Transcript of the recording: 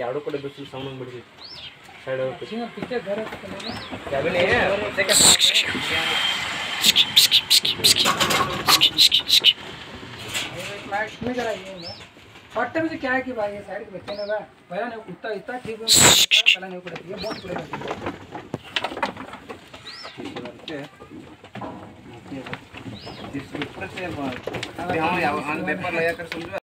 ಎರಡು ಕಡೆ ಬಿಸಿಲು ಸೌಂಡ್ ಬಿಡ್ತೀವಿ ಸೈಡ್ पीछे पीछे घर है तो चलेगा ಕ್ಯಾಬಿನ್ फ्लैट में जरा ये है पट्टे में से क्या है कि भाई ये साइड के बच्चे ने बा भैया ने उतना इतना ठीक है चला नहीं पड़ेगा ये बहुत पड़ेगा ಡಿಸ್ಟ್ರಿಬ್ಯೂಟ್ ಆನ್ ಪೇಪರ್ ಲಯ ಕಡೆ